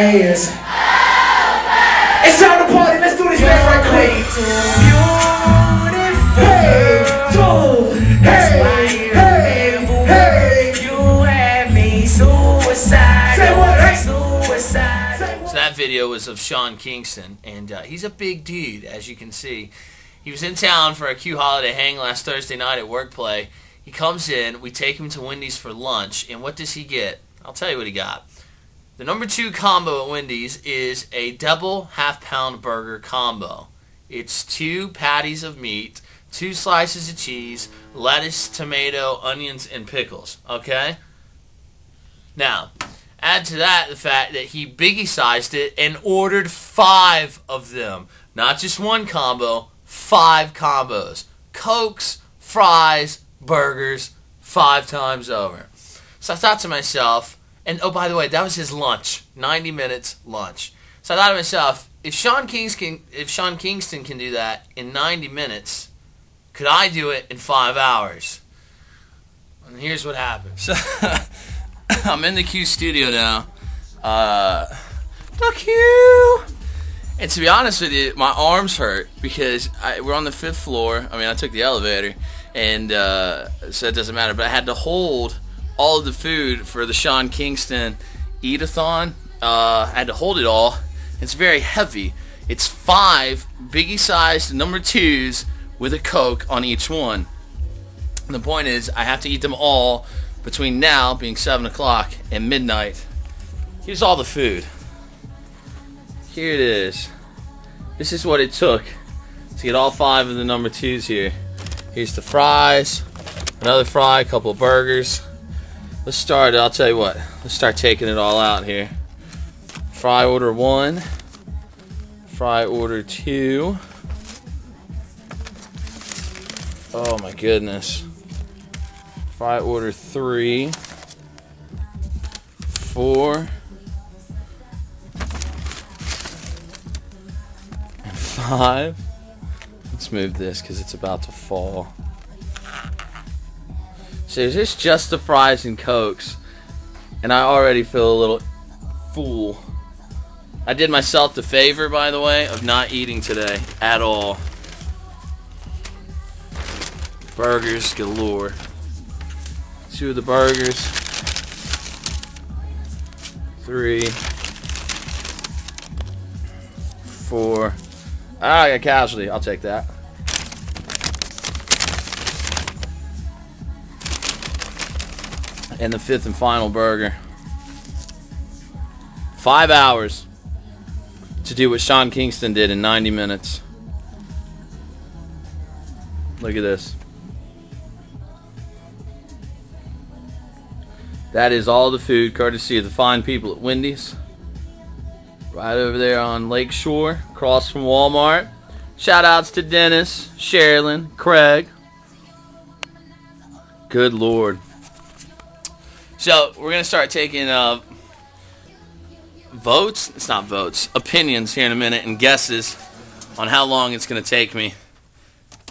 It's time to party. Let's do this thing right quick. Hey, two, hey, hey, hey. You had me suicide. Say what? Hey. Suicide. So that video was of Sean Kingston, and uh, he's a big dude, as you can see. He was in town for a Q Holiday hang last Thursday night at Workplay. He comes in, we take him to Wendy's for lunch, and what does he get? I'll tell you what he got. The number two combo at Wendy's is a double half pound burger combo. It's two patties of meat, two slices of cheese, lettuce, tomato, onions, and pickles. Okay? Now, add to that the fact that he biggie sized it and ordered five of them. Not just one combo, five combos. Cokes, fries, burgers, five times over. So I thought to myself, and oh, by the way, that was his lunch. 90 minutes lunch. So I thought to myself, if Sean Kingston, if Sean Kingston can do that in 90 minutes, could I do it in five hours? And here's what happened. So I'm in the Q studio now. Uh, the Q. And to be honest with you, my arms hurt because I, we're on the fifth floor. I mean, I took the elevator, and uh, so it doesn't matter. But I had to hold all of the food for the Sean Kingston eat-a-thon. Uh, I had to hold it all. It's very heavy. It's five biggie-sized number twos with a Coke on each one. And the point is, I have to eat them all between now, being 7 o'clock, and midnight. Here's all the food. Here it is. This is what it took to get all five of the number twos here. Here's the fries, another fry, a couple of burgers. Let's start, I'll tell you what, let's start taking it all out here. Fry order one, fry order two. Oh my goodness. Fry order three, four, and five. Let's move this because it's about to fall. So is this just the fries and cokes? And I already feel a little fool. I did myself the favor, by the way, of not eating today at all. Burgers galore. Two of the burgers. Three. Four. Ah, I got casualty. I'll take that. And the fifth and final burger. Five hours to do what Sean Kingston did in 90 minutes. Look at this. That is all the food courtesy of the fine people at Wendy's. Right over there on Lake Shore, across from Walmart. Shout outs to Dennis, Sherilyn, Craig. Good lord. So we're gonna start taking uh, votes. It's not votes. Opinions here in a minute and guesses on how long it's gonna take me.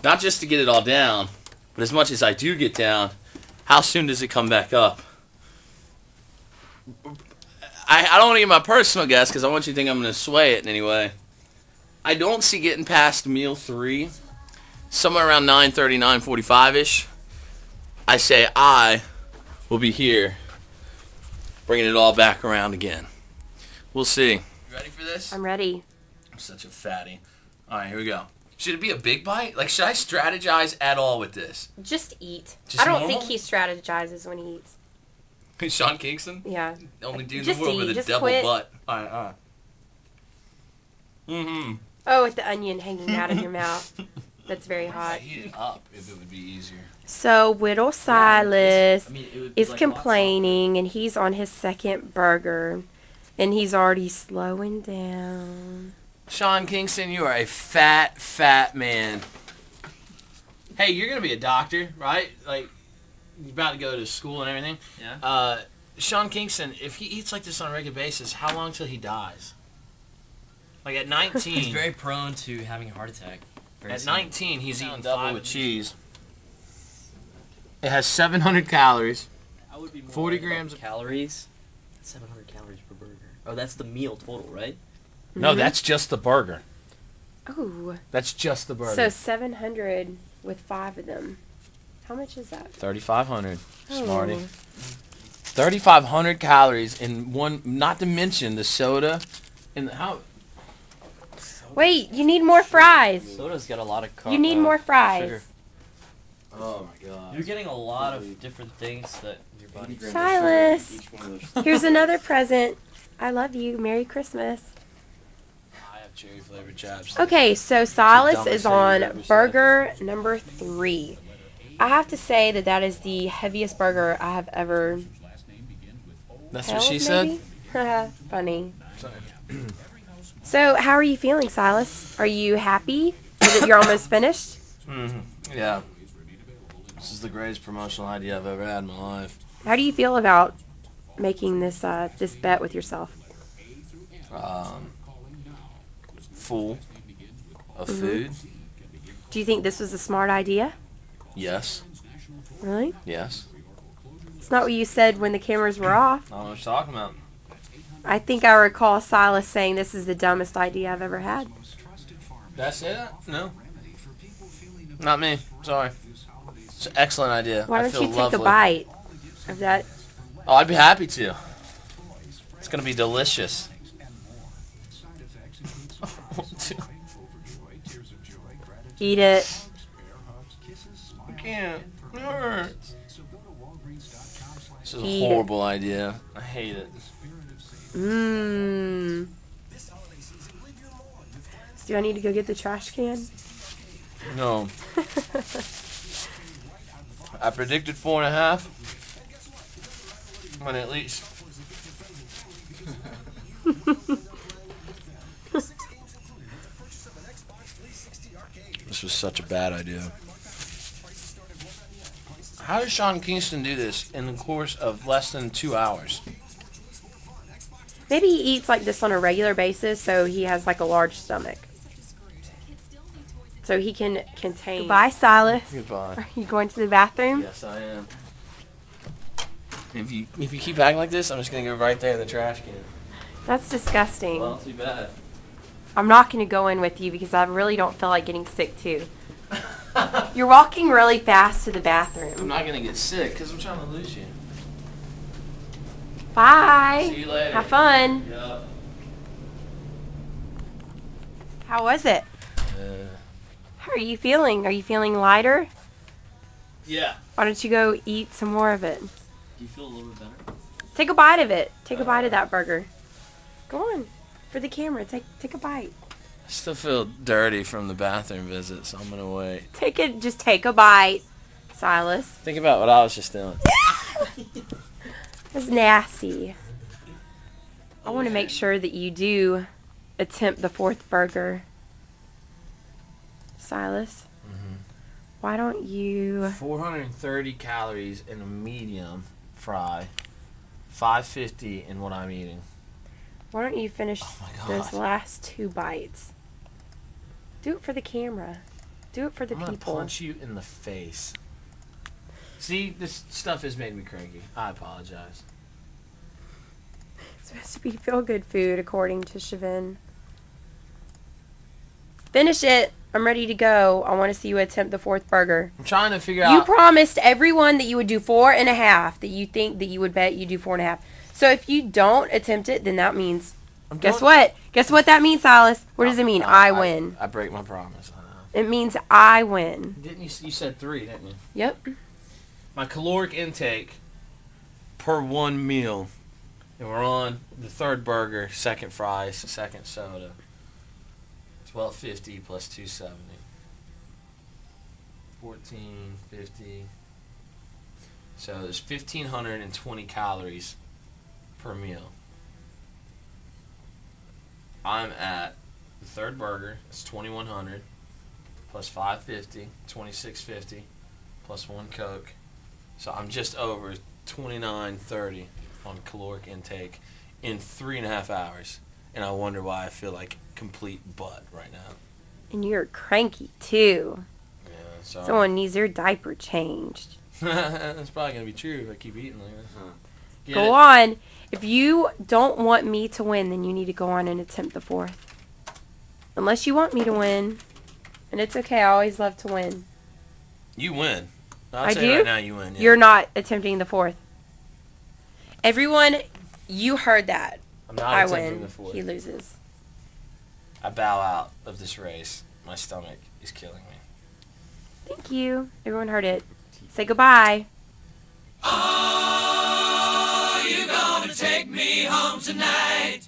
Not just to get it all down, but as much as I do get down, how soon does it come back up? I, I don't want to give my personal guess because I want you to think I'm going to sway it in any way. I don't see getting past meal three, somewhere around 9:30, 9:45 ish. I say I will be here, bringing it all back around again. We'll see. You ready for this? I'm ready. I'm such a fatty. All right, here we go. Should it be a big bite? Like, should I strategize at all with this? Just eat. Just I don't normal? think he strategizes when he eats. Sean Kingston, Yeah. only dude in the world eat, with a just double quit. butt. All right, all right. Mm-hmm. Oh, with the onion hanging out of your mouth. That's very hot. heat it up if it would be easier. So Whittle Silas I mean, it would is like complaining, and he's on his second burger, and he's already slowing down. Sean Kingston, you are a fat, fat man. Hey, you're gonna be a doctor, right? Like, you're about to go to school and everything. Yeah. Uh, Sean Kingston, if he eats like this on a regular basis, how long till he dies? Like at 19, He's very prone to having a heart attack. Very at 19, he's eating double five with cheese. It has 700 calories. I would be more 40 grams of- calories 700 calories per burger. Oh, that's the meal total, right? No, Mhm. that's just the burger. Oh, That's just the burger. so 700 with five of them. How much is that? 3,500. Smarty. Oh. 3,500 calories in one, not to mention the soda. And how. Wait, you need more fries. Soda's got a lot of carbs. You need more fries. sugar. Oh my god. You're getting a lot of different things that your body. Silas. Here's another present. I love you. Merry Christmas. I have cherry flavored chaps. Okay, so Silas is on ever said. burger number three. I have to say that that is the heaviest burger I have ever That's held. what she said? maybe? Funny. So, how are you feeling, Silas? Are you happy that you're almost finished? hmm Yeah. This is the greatest promotional idea I've ever had in my life. How do you feel about making this uh, this bet with yourself? Um, full of Mhm. food. Do you think this was a smart idea? Yes. Really? Yes. It's not what you said when the cameras were off. I don't know what you're talking about. I think I recall Silas saying this is the dumbest idea I've ever had. That's it? No. Not me. Sorry. It's an excellent idea. Why don't you take lovely. a bite of that? Oh, I'd be happy to. It's gonna be delicious. Eat it. I can't. It hurts. This is a horrible idea. I hate it. Mmm. Do I need to go get the trash can? No. I predicted four and a half. But at least. this was such a bad idea. How does Sean Kingston do this in the course of less than two hours? Maybe he eats like this on a regular basis, so he has like a large stomach. So he can contain. Goodbye, Silas. Goodbye. Are you going to the bathroom? Yes, I am. If you if you keep acting like this, I'm just gonna go right there in the trash can. That's disgusting. Well, too bad. I'm not going to go in with you because I really don't feel like getting sick too. You're walking really fast to the bathroom. I'm not gonna get sick because I'm trying to lose you. Bye. See you later. Have fun. Yeah. How was it? Uh, How are you feeling? Are you feeling lighter? yeah. Why don't you go eat some more of it? Do you feel a little bit better? Take a bite of it. Take a bite of that burger. Go on. For the camera. Take take a bite. I still feel dirty from the bathroom visit, so I'm gonna wait. Take it just take a bite. Silas. Think about what I was just doing. That's nasty. I want to make sure that you do attempt the fourth burger. Silas, mm-hmm. why don't you 430 calories in a medium fry, 550 in what I'm eating. why don't you finish Oh those last two bites? Do it for the camera. Do it for the people. I'm gonna punch you in the face. See, this stuff has made me cranky. I apologize. It's supposed to be feel good food according to Shavin. Finish it. I'm ready to go. I want to see you attempt the fourth burger. I'm trying to figure You out. You promised everyone that you would do four and a half. That you think that you would bet you do four and a half. So if you don't attempt it, then that means. I'm Guess doing- what? Guess what that means, Silas? What does it mean? Uh, I win. I, break my promise. I know. It means I win. Didn't you? You said three, didn't you? Yep. My caloric intake per one meal, and we're on the third burger, second fries, second soda. Twelve fifty plus two seventy. Fourteen fifty. So there's fifteen hundred and twenty calories per meal. I'm at the third burger. It's twenty one hundred plus 550, 2650 plus one Coke. So I'm just over 29.30 on caloric intake in three and a half hours. And I wonder why I feel like complete butt right now. And you're cranky too. Yeah, so Someone needs their diaper changed. that's probably gonna be true if I keep eating like this. Get Go it? on. If you don't want me to win, then you need to go on and attempt the fourth. Unless you want me to win. And it's okay, I always love to win. You win. I'll I tell you do? right now, you win. Yeah. You're not attempting the fourth. Everyone, you heard that. I'm not I win. the fourth. He loses. I bow out of this race. My stomach is killing me. Thank you. Everyone heard it. Say goodbye. Are you gonna take me home tonight?